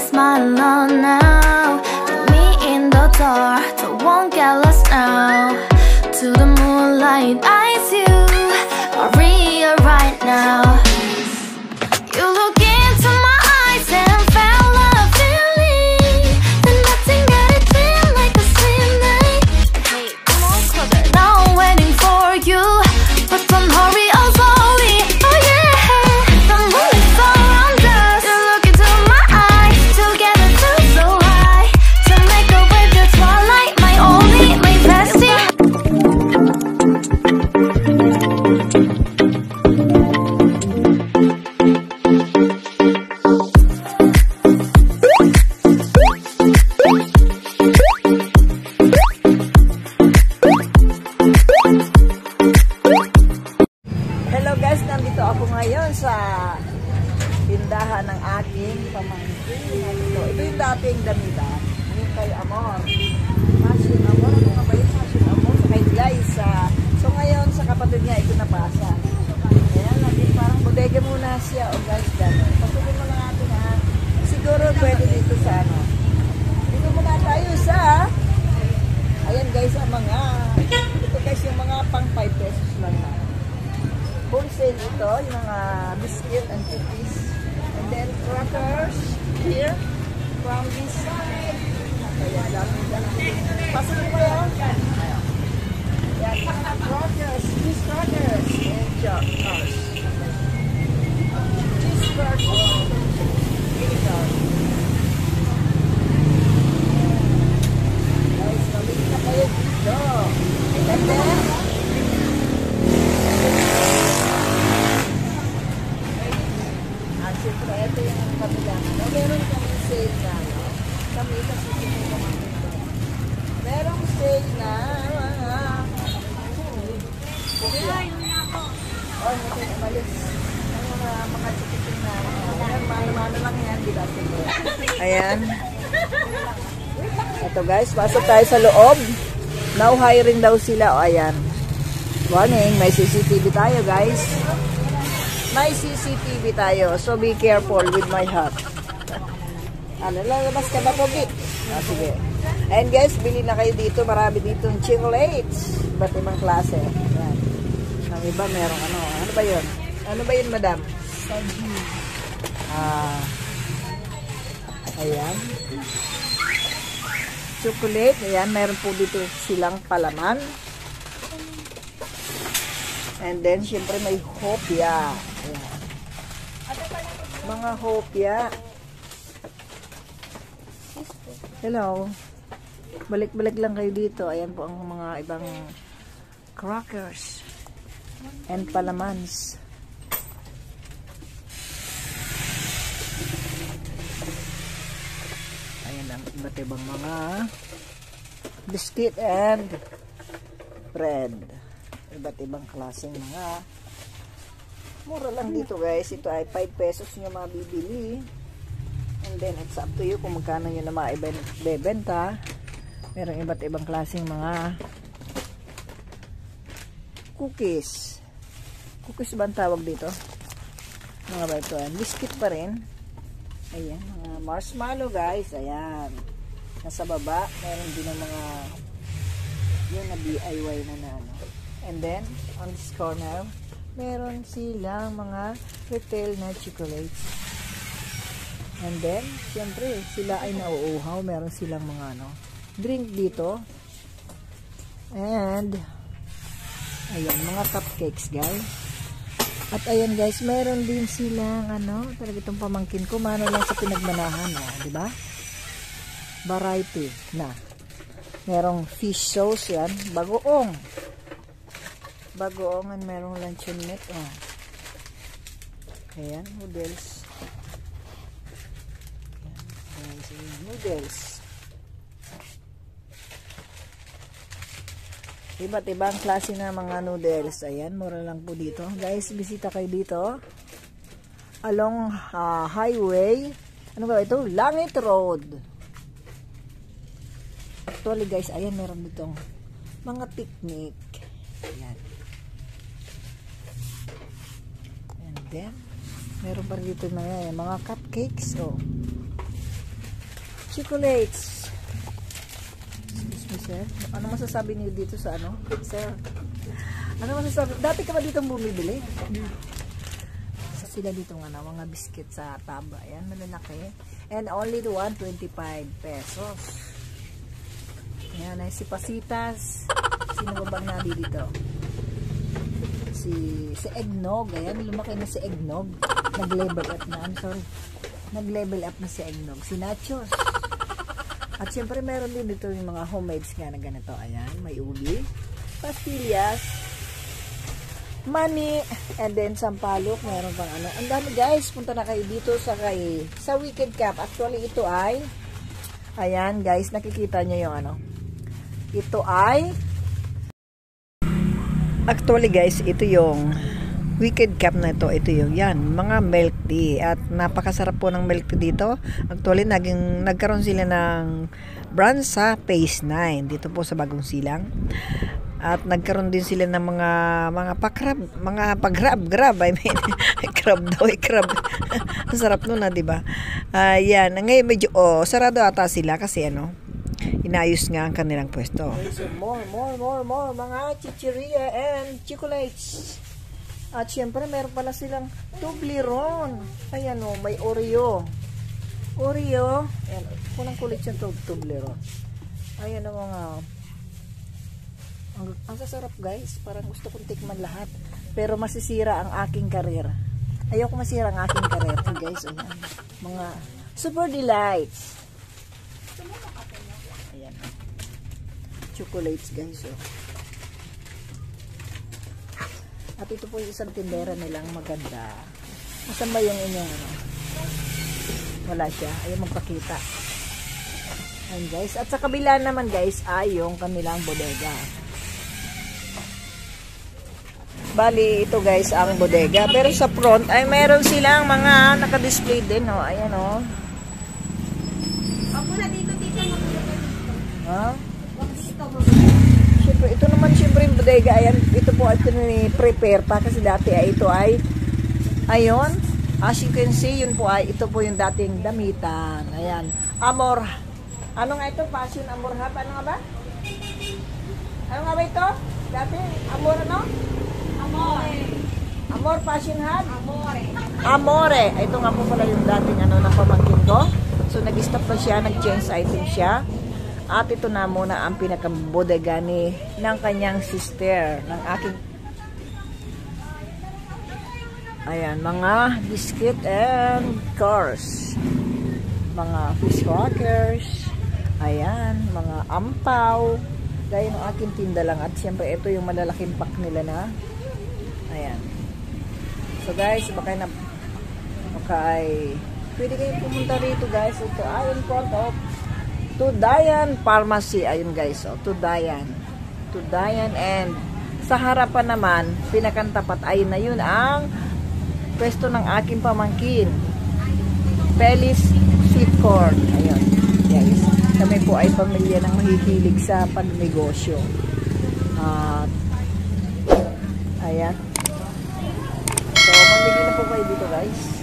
with a bright smile on now. Nandito ako ngayon sa tindahan ng aking pamangkin. Ito, ito yung dating damitan. Yung kay Amor. Fashion Amor. Ano nga ba yung Fashion Amor? Sa kay Liza. So ngayon, sa kapatid niya, ito napasa. Ayan, nandito parang bodega muna siya. O guys, gano'n. Pasukin mo lang natin ha. Siguro pwede dito sa ano. Dito muna tayo sa Ayan guys, ang mga ito guys yung mga pang 5 pesos lang na wholesale ito, yung mga biscuit and cookies. And then crackers here from this side. Ayan, dami dami. Pasok mo yan. Yan, crackers, cheese crackers, and chocolate. Cheese crackers. Ito. Guys, Ayan. Ito guys, pasok tayo sa loob. Now hiring daw sila. O, ayan. Warning, may CCTV tayo guys. May CCTV tayo, so be careful with my hat. Ano, lalabas ka ba, Pogi? Ah, sige. And guys, bili na kayo dito. Marami dito chocolates. Ba't ibang klase. Ayan. Ang iba merong ano. Ano ba yun? Ano ba yun, madam? Ah. Ayan. Chocolate. Ayan, meron po dito silang palaman. And then, syempre may hopya. Ayan. Mga hopya. Hello. Balik-balik lang kayo dito. Ayan po ang mga ibang crackers and palamans. Ayan ang iba't ibang mga biscuit and bread. Iba't ibang klaseng mga. Mura lang dito guys. Ito ay 5 pesos nyo mabibili. And then it's up to you kung magkano nyo na maibenta meron iba't ibang klaseng mga cookies. Cookies ba ang tawag dito? Mga ba ito? Biscuit pa rin. Ayan mga marshmallow guys ayan nasa baba meron din ng mga yun na DIY na na ano And then, on this corner, meron silang mga retail na chocolates. And then, syempre, sila ay nauuhaw. Meron silang mga ano, drink dito. And, ayan, mga cupcakes, guys. At ayan, guys, meron din silang, ano, talaga itong pamangkin ko, mano lang sa pinagmanahan, oh, di ba? Variety na. Merong fish sauce yan, bagoong bagoongan merong luncheon meat oh. noodles ayan guys ayan, noodles iba't ibang klase na mga noodles. Ayan mura lang po dito. Guys bisita kayo dito. Along uh, highway. Ano ba ito? Langit Road. Actually guys ayan meron ditong mga picnic. Ayan. And then meron pa dito mga, mga cupcakes. Oh. Chocolates. Sir. Ano masasabi niyo dito sa ano? Sir, ano masasabi? Dati ka ba dito bumibili? Sa sila dito nga na, mga biscuit sa taba. Ayan, malalaki. And only the 125 pesos. Ayan, ay si Pasitas. Sino ba bang nadi dito? Si, si Eggnog. Ayan, lumaki na si Eggnog. Nag-level up na. I'm sorry. Nag-level up na si Eggnog. Si Nachos. At syempre meron din dito yung mga homemades nga na ganito. Ayan, may uli. Pastillas. Mani. And then sampalok. Meron pang ano. Ang dami guys. Punta na kayo dito sa kay sa Wicked Cap. Actually ito ay Ayan guys. Nakikita nyo yung ano. Ito ay Actually guys, ito yung Wicked Cap na ito, ito yung yan, mga milk tea at napakasarap po ng milk tea dito. Actually, naging, nagkaroon sila ng brand sa Phase 9 dito po sa Bagong Silang. At nagkaroon din sila ng mga mga pakrab, mga pagrab, grab, I mean, crab daw, eh, crab. Ang sarap nun na, di ba? Ah, yan, ngayon medyo, oh, sarado ata sila kasi ano, inayos nga ang kanilang pwesto. More, more, more, more, mga chichiria and chocolates. At syempre, meron pala silang Toblerone. Ayan o, may Oreo. Oreo. Ayan, kulang kulit yung tub Toblerone. Ayan o mga... Ang, ang sasarap guys. Parang gusto kong tikman lahat. Pero masisira ang aking karir. Ayoko masira ang aking karir. Ito guys, ayan. Mga super delights. Ayan. Chocolates guys, oh. At ito po yung isang tindera nilang maganda. Asan ba yung inyong ano? Wala siya. Ayaw magpakita. Ayan guys. At sa kabila naman guys ay yung kanilang bodega. Bali, ito guys ang bodega. Pero sa front ay meron silang mga naka-display din. Oh. Ayan oh. Ako na dito, tito. Ha? Huwag dito. Siyempre, ito naman siyempre yung bodega. Ayan, ito po ito ni-prepare pa kasi dati ay ito ay ayon. As you can see, yun po ay ito po yung dating damitan. Ayan. Amor. Ano nga ito? Passion Amor Hub. Ano nga ba? Ano nga ba ito? Dati, Amor ano? Amore. Amor Passion Hub? Amore. Amore. Ito nga po pala yung dating ano ng pamangkin ko. So, nag-stop pa siya, nag-change item siya. At ito na muna ang pinakabodega ni ng kanyang sister, ng aking Ayan, mga biscuit and cars. Mga fish crackers. Ayan, mga ampaw. Gaya ng aking tinda lang. At syempre, ito yung malalaking pack nila na. Ayan. So guys, baka na baka ay pwede kayong pumunta rito guys. Ito ay in front of Tudayan Pharmacy. Ayun guys, oh, Tudayan. Tudayan and sa harapan naman, pinakantapat ay na yun ang pwesto ng aking pamangkin. Pelis Sweet Corn. Ayun, guys. Kami po ay pamilya ng mahihilig sa pagnegosyo. At, ayan. So, mamili na po kayo dito guys.